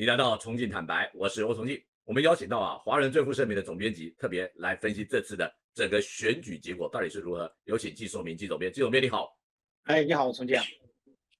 你来到重庆坦白，我是欧重庆。我们邀请到啊，华人最负盛名的总编辑，特别来分析这次的整个选举结果到底是如何。有请季说明季总编，季总编你好。哎，你好，重庆。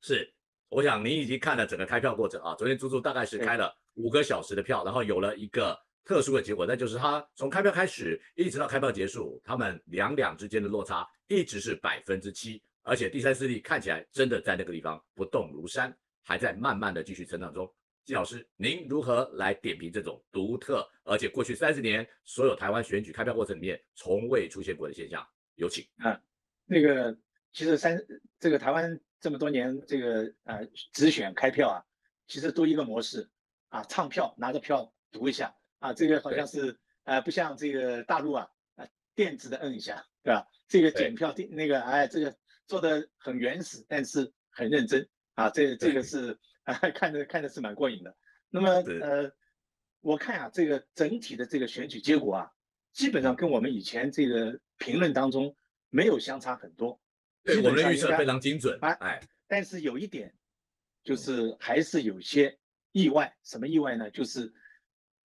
是，我想您已经看了整个开票过程啊，昨天足足大概是开了五个小时的票，然后有了一个特殊的结果，那就是他从开票开始一直到开票结束，他们两两之间的落差一直是百分之七，而且第三势力看起来真的在那个地方不动如山，还在慢慢的继续成长中。季老师，您如何来点评这种独特，而且过去三十年所有台湾选举开票过程里面从未出现过的现象？有请。啊，那个其实三这个台湾这么多年这个呃直选开票啊，其实都一个模式啊，唱票拿着票读一下啊，这个好像是呃不像这个大陆啊啊电子的摁一下，对吧？这个检票那个哎这个做的很原始，但是很认真啊，这这个是。看着看着是蛮过瘾的。那么呃，我看啊，这个整体的这个选举结果啊，基本上跟我们以前这个评论当中没有相差很多。对，我们的预测非常精准。哎，但是有一点，就是还是有些意外。什么意外呢？就是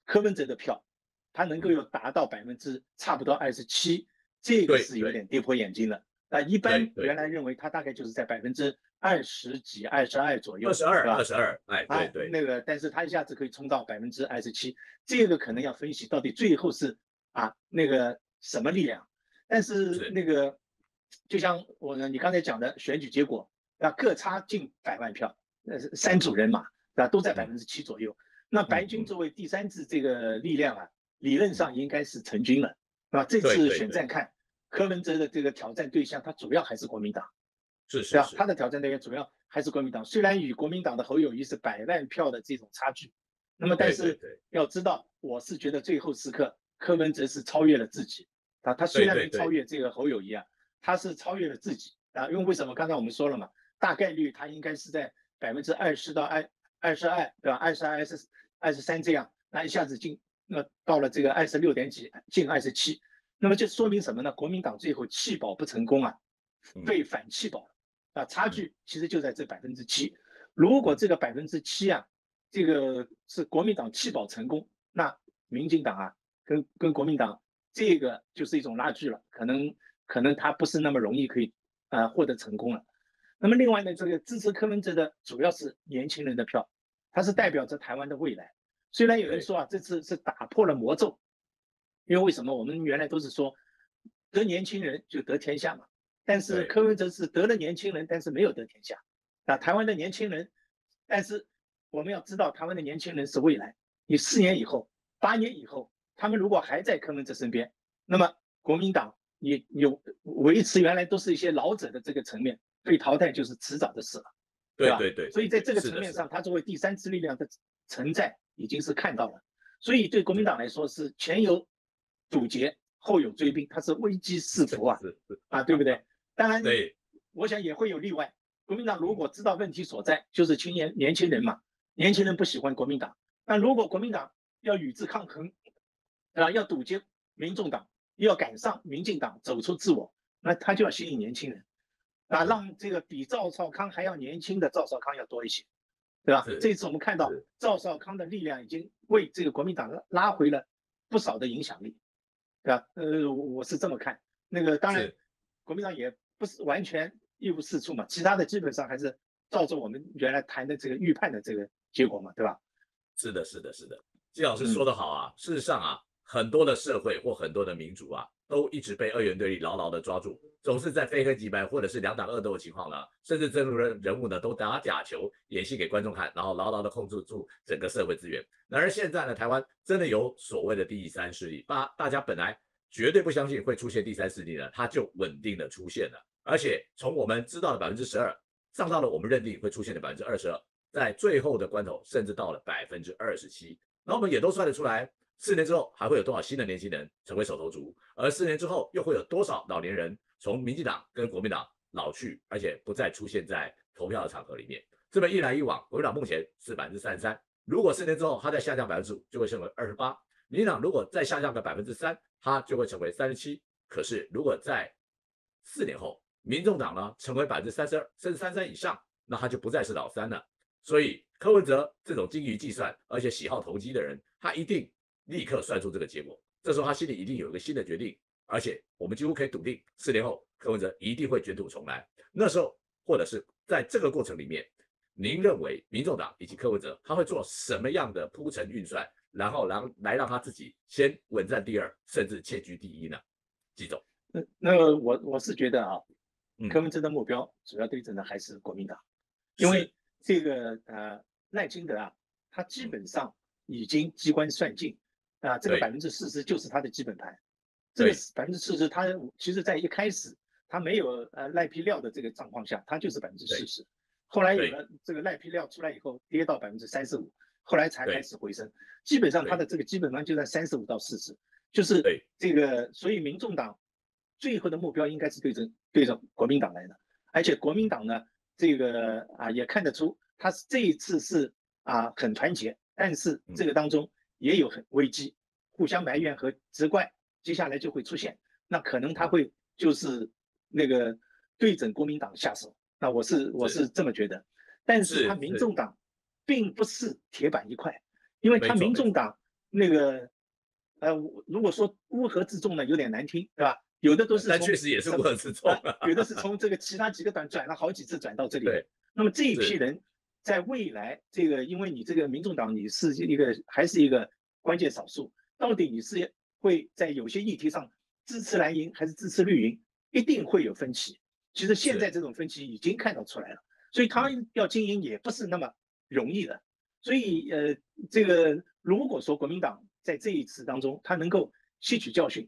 柯文哲的票，他能够有达到百分之差不多二十七，这个是有点跌破眼镜了。那一般原来认为他大概就是在百分之。二十几、二十二左右，二十二、二十二，哎，对对，那个，但是他一下子可以冲到百分之二十七，这个可能要分析到底最后是啊那个什么力量，但是那个就像我呢，你刚才讲的选举结果啊，各差近百万票，那是三组人马啊，都在百分之七左右。那白军作为第三次这个力量啊，理论上应该是成军了，是吧？这次选战看柯文哲的这个挑战对象，他主要还是国民党。是是啊，他的挑战对象主要还是国民党。虽然与国民党的侯友谊是百万票的这种差距，那么但是要知道，我是觉得最后时刻柯文哲是超越了自己啊。他虽然没超越这个侯友谊啊，他是超越了自己啊。因为为什么？刚才我们说了嘛，大概率他应该是在百分之二十到二二十二，对吧？二十二、二十二十三这样，那一下子进那到了这个二十六点几，近二十七，那么就说明什么呢？国民党最后弃保不成功啊，被反弃保。啊，差距其实就在这百分之七。如果这个百分之七啊，这个是国民党弃保成功，那民进党啊，跟跟国民党这个就是一种拉锯了，可能可能他不是那么容易可以啊获得成功了。那么另外呢，这个支持柯文哲的主要是年轻人的票，它是代表着台湾的未来。虽然有人说啊，这次是打破了魔咒，因为为什么？我们原来都是说得年轻人就得天下嘛。但是柯文哲是得了年轻人，但是没有得天下。啊，台湾的年轻人，但是我们要知道，台湾的年轻人是未来。你四年以后、八年以后，他们如果还在柯文哲身边，那么国民党你有维持原来都是一些老者的这个层面，被淘汰就是迟早的事了，对吧？对对。所以在这个层面上，他作为第三支力量的存在已经是看到了。所以对国民党来说是前有堵截，后有追兵，他是危机四伏啊，啊，对不对？当然，对，我想也会有例外。国民党如果知道问题所在，就是青年年轻人嘛，年轻人不喜欢国民党。但如果国民党要与之抗衡，啊，要堵截民众党，要赶上民进党，走出自我，那他就要吸引年轻人，啊，让这个比赵少康还要年轻的赵少康要多一些，对吧？这次我们看到赵少康的力量已经为这个国民党拉回了不少的影响力，对吧？呃，我是这么看。那个当然，国民党也。不是完全一无是处嘛？其他的基本上还是照着我们原来谈的这个预判的这个结果嘛，对吧？是的，是的，是的。季老师说的好啊。事实上啊，很多的社会或很多的民主啊，都一直被二元对立牢牢的抓住，总是在非黑即白或者是两党恶斗的情况呢，甚至政治人人物呢都打假球演戏给观众看，然后牢牢的控制住整个社会资源。然而现在呢，台湾真的有所谓的第三势力，把大家本来。绝对不相信会出现第三势力呢，它就稳定的出现了。而且从我们知道的百分之十二，上到了我们认定会出现的百分之二十二，在最后的关头，甚至到了百分之二十七。那我们也都算得出来，四年之后还会有多少新的年轻人成为手头族，而四年之后又会有多少老年人从民进党跟国民党老去，而且不再出现在投票的场合里面。这么一来一往，国民党目前是百分之三十三，如果四年之后它再下降百分之五，就会成为二十八。民进党如果再下降个百分之三，它就会成为三十七。可是如果在四年后，民众党呢成为百分之三十二甚至三三以上，那它就不再是老三了。所以柯文哲这种精于计算而且喜好投机的人，他一定立刻算出这个结果。这时候他心里一定有一个新的决定，而且我们几乎可以笃定，四年后柯文哲一定会卷土重来。那时候，或者是在这个过程里面，您认为民众党以及柯文哲他会做什么样的铺陈运算，然后让来让他自己先稳占第二，甚至窃居第一呢？季总，那那我我是觉得啊，柯文哲的目标主要对准的还是国民党，因为。这个呃赖清德啊，他基本上已经机关算尽啊，这个百分之四十就是他的基本盘。这个百分之四十，他其实在一开始他没有呃赖皮料的这个状况下，他就是百分之四十。后来有了这个赖皮料出来以后，跌到百分之三十五，后来才开始回升。基本上他的这个基本盘就在三十五到四十，就是这个，所以民众党最后的目标应该是对着对着国民党来的，而且国民党呢。这个啊也看得出，他是这一次是啊很团结，但是这个当中也有很危机，互相埋怨和责怪，接下来就会出现，那可能他会就是那个对准国民党下手，那我是我是。这么觉得，但是他民众党并不是铁板一块，因为他民众党那个呃如果说乌合之众呢有点难听，对吧？有的都是，但确实也是乌合之众，有的是。从这个其他几个党转了好几次转到这里。对，那么这一批人，在未来这个，因为你这个民众党你是一个还是一个关键少数，到底你是会在有些议题上支持蓝营还是支持绿营，一定会有分歧。其实现在这种分歧已经看到出来了，所以他要经营也不是那么容易的。所以呃，这个如果说国民党在这一次当中，他能够吸取教训，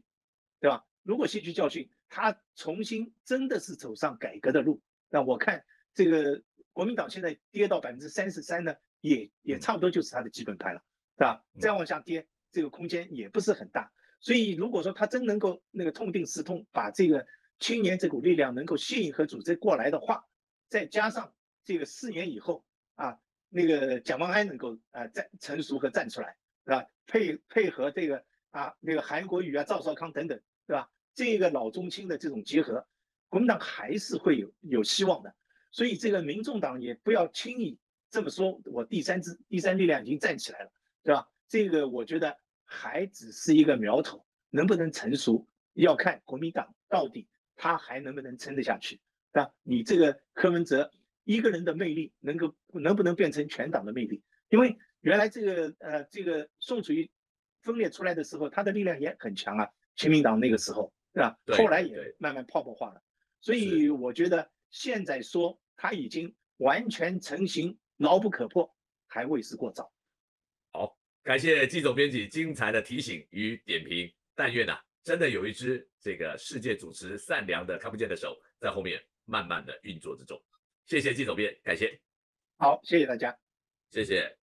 对吧？如果吸取教训，他重新真的是走上改革的路，那我看这个国民党现在跌到百分之三十三呢，也也差不多就是它的基本盘了，是吧？再往下跌，这个空间也不是很大。所以如果说他真能够那个痛定思痛，把这个青年这股力量能够吸引和组织过来的话，再加上这个四年以后啊，那个蒋万安能够啊站成熟和站出来，是吧？配配合这个啊那个韩国瑜啊赵少康等等，对吧？这个老中青的这种结合，国民党还是会有有希望的。所以这个民众党也不要轻易这么说，我第三支第三力量已经站起来了，对吧？这个我觉得还只是一个苗头，能不能成熟，要看国民党到底他还能不能撑得下去，对吧？你这个柯文哲一个人的魅力，能够能不能变成全党的魅力？因为原来这个呃这个宋楚瑜分裂出来的时候，他的力量也很强啊，亲民党那个时候。对吧？后来也慢慢泡沫化了，所以我觉得现在说它已经完全成型、牢不可破，还为时过早。好，感谢季总编辑精彩的提醒与点评。但愿呐，真的有一只这个世界主持善良的看不见的手在后面慢慢的运作之中。谢谢季总编，感谢。好，谢谢大家，谢谢。